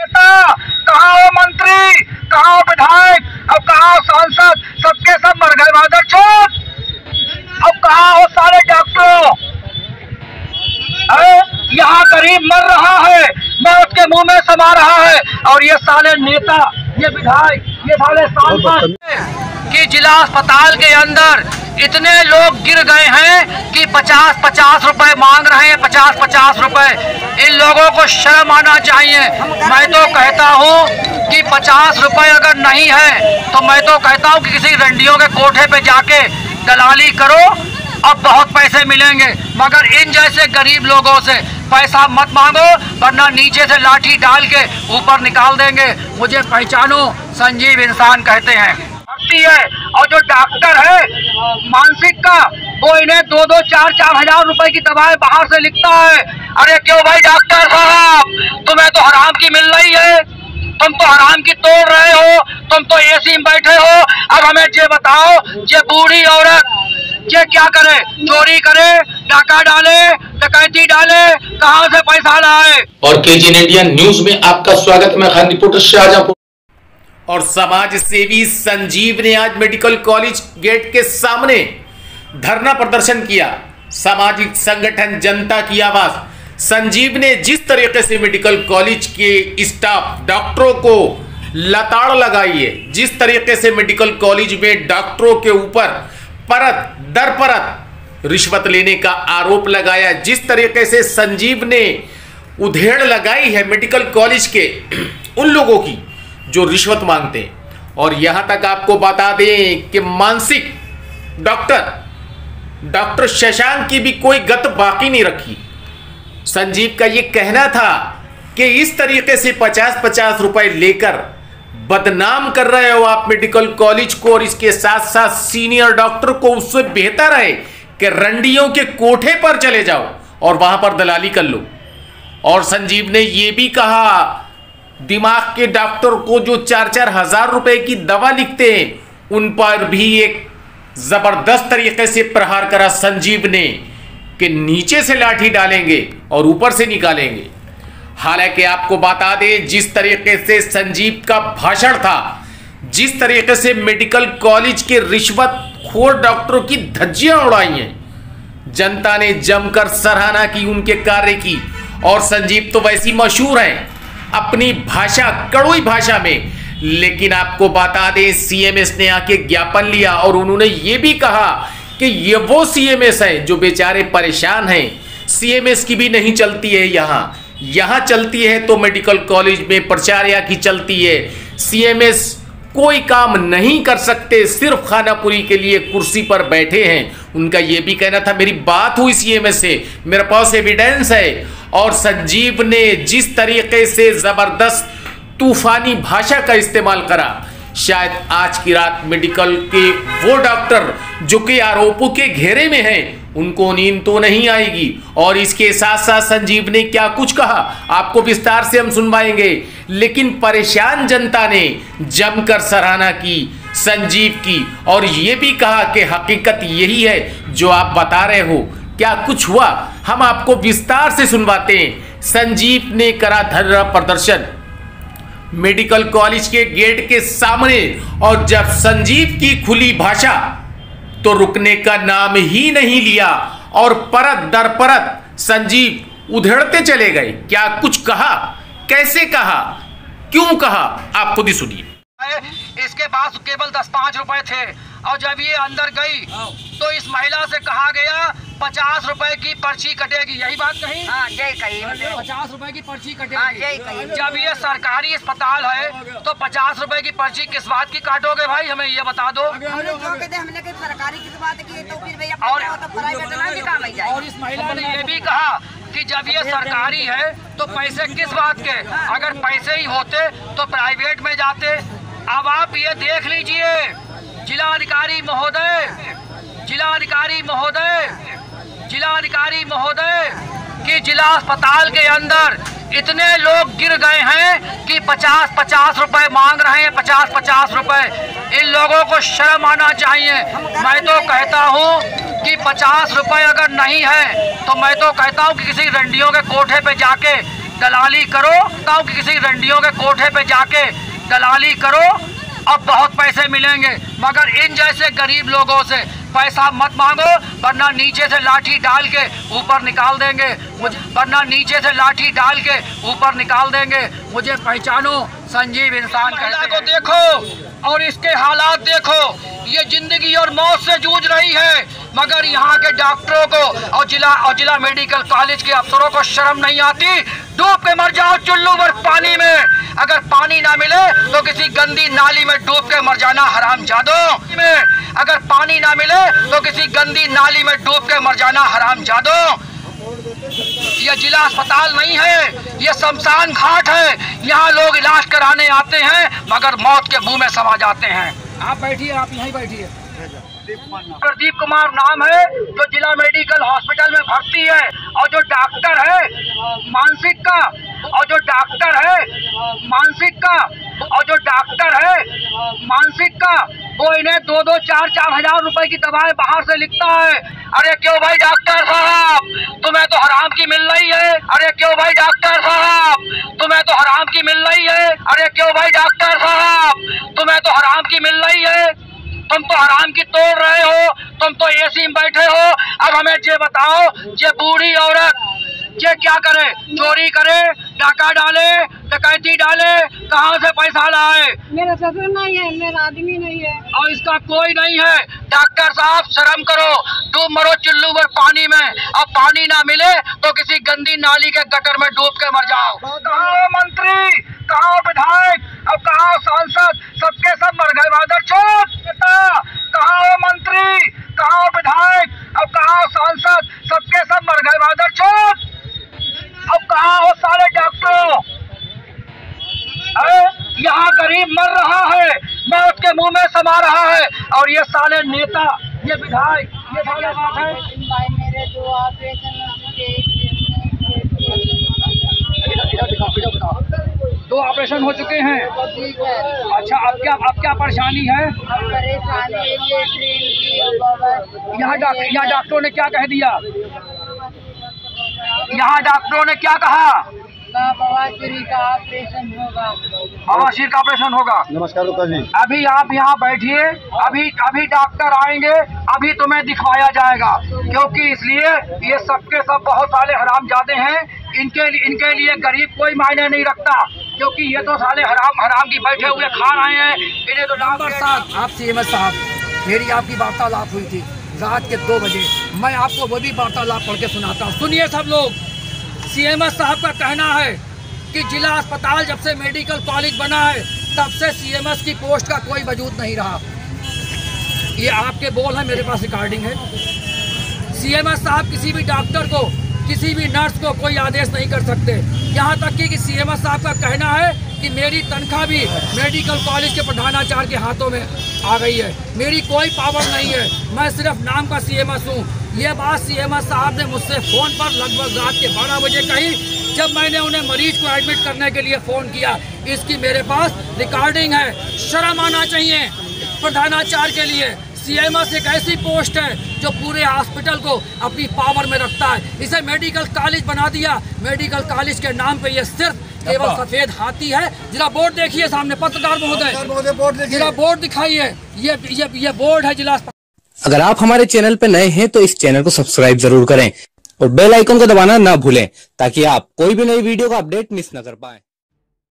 नेता कहाँ हो मंत्री कहाँ हो विधायक अब कहाँ हो सांसद सबके सब मर गए मादर चौथ अब कहाँ हो सारे डॉक्टरों? यहाँ गरीब मर रहा है मौत के मुँह में समा रहा है और ये साले नेता ये विधायक ये साले सांसद। कि जिला अस्पताल के अंदर इतने लोग गिर गए हैं कि पचास पचास रुपए मांग रहे हैं, पचास पचास रुपए। इन लोगों को शर्म आना चाहिए। मैं तो कहता हूँ कि पचास रुपए अगर नहीं है तो मैं तो कहता हूँ कि किसी रंडियों के कोठे पे जाके दलाली करो, अब बहुत पैसे मिलेंगे। मगर इन जैसे गरीब लोगों से पैसा मत मांगो, वरना नीचे से लाठी डाल के ऊपर निकाल देंगे। मुझे पहचानो, संजीव इंसान कहते हैं। है, और जो डॉक्टर मानसिक का? वो इन्हें दो दो चार चार हज़ार रुपए की दवाएँ बाहर से लिखता है। अरे क्यों भाई डॉक्टर साहब? तुम्हें तो हराम की मिल रही है। तुम तो हराम की तोड़ रहे हो। तुम तो एसी में बैठे हो। अब हमें ये बताओ, ये बूढ़ी औरत, ये क्या करे? चोरी करे, डाका डाले, डकैती डाले, कहाँ से पैसा लाए? और केजीएन इंडिया न्यूज़ में आपका स्वागत मैं खान रिपोर्टर शाहजहांपुर और समाज सेवी संजीव ने आज मेडिकल कॉलेज गेट के सामने धरना प्रदर्शन किया। सामाजिक संगठन जनता की आवाज़। संजीव ने जिस तरीके से मेडिकल कॉलेज के स्टाफ डॉक्टरों को लताड़ लगाई है, जिस तरीके से मेडिकल कॉलेज में डॉक्टरों के ऊपर परत, दर परत रिश्वत लेने का आरोप लगाया, जिस तरीके से संजीव ने उधेड़ लगाई है मेडिकल कॉलेज के उन लोगों की। जो रिश्वत मांगते हैं। और यहाँ तक आपको बता दें कि मानसिक डॉक्टर डॉक्टर शशांक की भी कोई गत बाकी नहीं रखी। संजीव का ये कहना था कि इस तरीके से पचास पचास रुपए लेकर बदनाम कर रहे हो आप मेडिकल कॉलेज को और इसके साथ साथ सीनियर डॉक्टर को उससे बेहतर है कि रंडियों के कोठे पर चले जाओ और वहाँ पर दलाली कर लो। और संजीव ने यह भी कहा दिमाग के डॉक्टर को जो चार चार हज़ार रुपए की दवा लिखते हैं, उन पर भी एक ज़बरदस्त तरीके से प्रहार करा संजीव ने कि नीचे से लाठी डालेंगे और ऊपर से निकालेंगे। हालाँकि आपको बता दें, जिस तरीके से संजीव का भाषण था, जिस तरीके से मेडिकल कॉलेज के रिश्वत खोर डॉक्टरों की धज्जियाँ उड़ाई हैं, जनता ने जमकर सराहना की, उनके कार्य की, और संजीव तो वैसी मशहूर हैं। अपनी भाषा कड़ुई भाषा में। लेकिन आपको बता दें सीएमएस ने आके ज्ञापन लिया और उन्होंने ये भी कहा कि ये वो सीएमएस है जो बेचारे परेशान हैं। सीएमएस की भी नहीं चलती है यहाँ। यहाँ चलती है तो मेडिकल कॉलेज में प्रचार्या की चलती है। सीएमएस कोई काम नहीं कर सकते, सिर्फ़ खानापुरी के लिए कुर्सी पर बैठे हैं। उनका यह भी कहना था, मेरी बात हुई सीएमएस से, मेरे पास एविडेंस है। और संजीव ने जिस तरीके से ज़बरदस्त तूफानी भाषा का इस्तेमाल करा, शायद आज की रात मेडिकल के वो डॉक्टर जो कि आरोपों के घेरे में हैं, उनको नींद तो नहीं आएगी। और इसके साथ साथ संजीव ने क्या कुछ कहा, आपको विस्तार से हम सुनवाएँगे। लेकिन परेशान जनता ने जमकर सराहना की, संजीव की, और ये भी कहा कि हकीकत यही है जो आप बता रहे हो। क्या कुछ हुआ? हम आपको विस्तार से सुनवाते हैं। संजीव ने करा धरना प्रदर्शन। मेडिकल कॉलेज के गेट के सामने और जब संजीव की खुली भाषा तो रुकने का नाम ही नहीं लिया और परत दर परत संजीव उधेड़ते चले गए। क्या कुछ कहा? कैसे कहा? क्यों कहा? आप खुद ही सुनिए। इसके पास केवल दस पाँच रुपए थे। और जब ये अंदर गई तो इस महिला से कहा गया पचास रुपए की पर्ची कटेगी। यही बात कही? हाँ जय कही पचास रुपए की पर्ची हाँ कटेगी जय कही जब ये सरकारी अस्पताल है तो पचास रुपए की पर्ची किस बात की काटोगे भाई? हमें ये बता दो। हम लोग जो कहते हैं हमने कहीं सरकारी की तो बात की है, तो फिर भैया और- हो तो इस महिला ने ये भी कहा कि जब ये सरकारी है तो पैसे किस बात के? अगर पैसे ही होते तो प्राइवेट में जाते। अब आप ये देख लीजिए। जिलाधिकारी महोदय जिलाधिकारी महोदय जिलाधिकारी महोदय, कि जिला अस्पताल के अंदर इतने लोग गिर गए हैं कि पचास पचास रुपए मांग रहे हैं पचास पचास रुपए। इन लोगों को शर्म आना चाहिए। मैं तो कहता हूँ कि पचास रुपए अगर नहीं है तो मैं तो कहता हूँ कि किसी रंडियों के कोठे पे जाके दलाली करो ताऊ कि किसी रंडियों के कोठे पे जाके दलाली करो अब बहुत पैसे मिलेंगे मगर इन जैसे गरीब लोगों से पैसा मत मांगो। वरना नीचे से लाठी डाल के ऊपर निकाल देंगे। मुझे वरना नीचे से लाठी डाल के ऊपर निकाल देंगे। मुझे पहचानो संजीव इंसान कहते को देखो और इसके हालात देखो। ये ज़िंदगी और मौत से जूझ रही है मगर यहाँ के डॉक्टरों को और जिला और जिला मेडिकल कॉलेज के अफसरों को शर्म नहीं आती। डूब के मर जाओ चुल्लू भर पानी में। अगर पानी ना मिले तो किसी गंदी नाली में डूब के मर जाना हराम जादो में। अगर पानी ना मिले तो किसी गंदी नाली में डूब के मर जाना हराम जादो। यह जिला अस्पताल नहीं है यह शमशान घाट है। यहाँ लोग इलाज कराने आते हैं मगर मौत के मुँह में समा जाते हैं। आप बैठिए आप यहीं बैठिए। प्रदीप कुमार नाम है जो जिला मेडिकल हॉस्पिटल में भर्ती है और जो डॉक्टर है मानसिक का और जो डॉक्टर है मानसिक का और जो डॉक्टर है मानसिक का वो इन्हें दो दो, चार चार हज़ार रुपए की दवाएँ बाहर से लिखता है। अरे क्यों भाई डॉक्टर साहब? तुम्हें तो हराम की मिल रही है। अरे क्यों भाई डॉक्टर साहब? तुम्हें तो हराम की मिल रही है। अरे क्यों भाई डॉक्टर साहब? तुम्हें तो हराम की मिल रही है। तुम तो हराम की तोड़ रहे हो। तुम तो एसी में बैठे हो। अब हमें ये बताओ, ये बूढ़ी औरत ये क्या करे? चोरी करे डाका डाले डकैती डाले कहाँ से पैसा लाए? मेरा ससुर नहीं है मेरा आदमी नहीं है। और इसका कोई नहीं है। डॉक्टर साहब शर्म करो। डूब मरो चुल्लू भर पानी में। अब पानी ना मिले तो किसी गंदी नाली के गटर में डूब के मर जाओ। कहाँ मंत्री कहाँ विधायक अब कहाँ सांसद सबके सब मर गए मादर चौथ कहाँ मंत्री कहाँ विधायक अब कहाँ सांसद सबके सब मर गए मादर चौथ अब कहाँ हो सारे डॉक्टरों अरे यहाँ गरीब मर रहा है मौत के मुँह में समा रहा है। और ये साले नेता, ये विधायक, ये दो ऑपरेशन हो चुके हो। अच्छा अब क्या अब क्या परेशानी है? यहाँ डॉक्टर यहाँ डॉक्टरों ने क्या कह दिया? यहाँ डॉक्टरों ने क्या कहा? बवासीर का ऑपरेशन होगा। बवासीर का ऑपरेशन होगा। नमस्कार जी। अभी आप यहाँ बैठिए अभी अभी डॉक्टर आएँगे अभी तुम्हें दिखवाया जाएगा। क्योंकि इसलिए ये सबके सब बहुत सारे हराम जाते हैं। इनके इनके लिए गरीब कोई मायने नहीं रखता। क्योंकि ये तो साले हराम हराम की बैठे हुए खा रहे हैं। इन्हें तो नंबर सात आप सी साहब मेरी आपकी वार्तालाप हुई थी रात के दो बजे। मैं आपको वो भी वार्तालाप पढ़ के सुनाता हूँ। सुनिए सब लोग। सीएमएस साहब का कहना है कि जिला अस्पताल जब से मेडिकल कॉलेज बना है तब से सीएमएस की पोस्ट का कोई वजूद नहीं रहा। ये आपके बोल है मेरे पास रिकॉर्डिंग है। सीएमएस साहब किसी भी डॉक्टर को किसी भी नर्स को कोई आदेश नहीं कर सकते। यहाँ तक कि, कि सीएमएस साहब का कहना है कि मेरी तनख्वाह भी मेडिकल कॉलेज के प्रधानाचार्य के हाथों में आ गई है। मेरी कोई पावर नहीं है। मैं सिर्फ़ नाम का सीएमएस हूँ। ये बात सीएमएस साहब ने मुझसे फ़ोन पर लगभग रात के बारह बजे कही जब मैंने उन्हें मरीज़ को एडमिट करने के लिए फ़ोन किया। इसकी मेरे पास रिकॉर्डिंग है। शर्म आना चाहिए प्रधानाचार्य के लिए। सीएमएस एक ऐसी पोस्ट है जो पूरे हॉस्पिटल को अपनी पावर में रखता है। इसे मेडिकल कॉलेज बना दिया। मेडिकल कॉलेज के नाम पे ये सिर्फ़ केवल सफ़ेद हाथी है। जिला बोर्ड देखिए सामने पत्रकार महोदय। जिला बोर्ड दिखाइए। ये ये ये बोर्ड है जिला अगर आप हमारे चैनल पर नए हैं तो इस चैनल को सब्सक्राइब ज़रूर करें और बेल आइकन को दबाना ना भूलें, ताकि आप कोई भी नई वीडियो का अपडेट मिस न कर पाएँ।